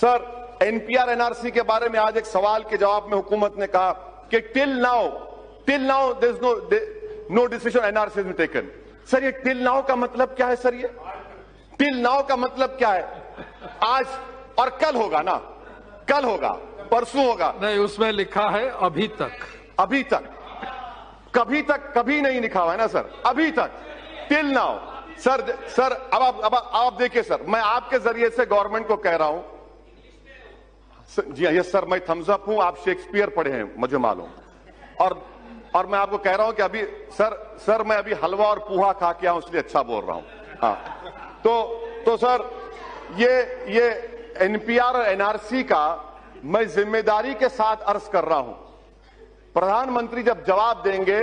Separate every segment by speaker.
Speaker 1: Sir NPR NRC के बारे में आज एक सवाल के जवाब में हुकूमत ने कहा कि till now till now this no no decision NRC में टेकन सर ये टिल नाउ का मतलब क्या है सर ये? टिल नाउ का मतलब क्या है? आज और कल होगा ना? कल होगा परसों होगा।
Speaker 2: नहीं उसमें लिखा है अभी तक।
Speaker 1: अभी तक। कभी तक कभी नहीं लिखा हुआ है ना सर? अभी तक। Till now. सर सर अब आप अब आप देखिए सर मैं आपके ज़रिए से गवर्नमेंट को कह रहा हूँ जी हाँ यस सर मैं थम्स अप हूँ, आप शेक्सपियर पढ़े हैं, मुझे मालूम। और और मैं आपको कह रहा हूँ कि अभी सर सर मैं अभी हलवा और पूहा खा के आऊँ, इसलिए अच्छा बोल रहा हूँ। हाँ। तो तो सर, ये ये एनपीआर और एनआरसी का मैं ज़िम्मेदारी के साथ अर्ज़ कर रहा हूँ। प्रधानमंत्री जब जवाब देंगे,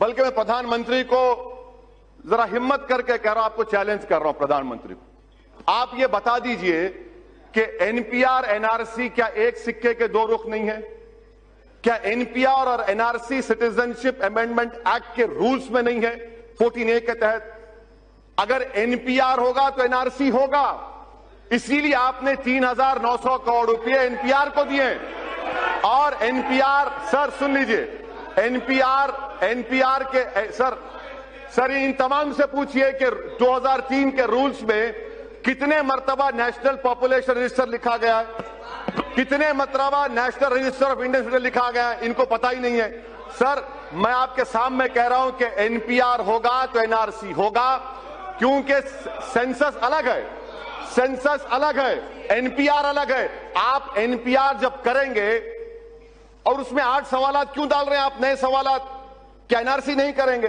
Speaker 1: बल्कि मैं प्रधानमंत्री को जरा हिम्मत करके कह रहा हूँ, आपको चैलेंज कर रहा हूँ प्रधानमंत्री को। आप ये बता दीजिए कि एनपीआर एनआरसी क्या एक सिक्के के दो रुख नहीं है? क्या एनपीआर और एनआरसी सिटीजनशिप अमेंडमेंट एक्ट के रूल्स में नहीं है? 14 ए के तहत। अगर एनपीआर होगा तो एनआरसी होगा। इसीलिए आपने 3,900 करोड़ रुपए एनपीआर को दिए और एनपीआर सर सुन लीजिए। एनपीआर एनपीआर के सर सर इन तमाम से पूछिए कि 2003 के रूल्स में कितने मरतबा नेशनल पॉपुलेशन रजिस्टर लिखा गया है? कितने मरतबा नेशनल रजिस्टर ऑफ़ इंडियन लिखा गया है? इनको पता ही नहीं है। सर, मैं आपके सामने कह रहा हूँ कि एनपीआर होगा तो एनआरसी होगा, क्योंकि सेंसस अलग है। सेंसस अलग है, एनपीआर अलग है। आप एनपीआर जब करेंगे, और उसमें आठ सवाल क्यों डाल रहे हैं आप? नए सवाल क्या एनआरसी नहीं करेंगे?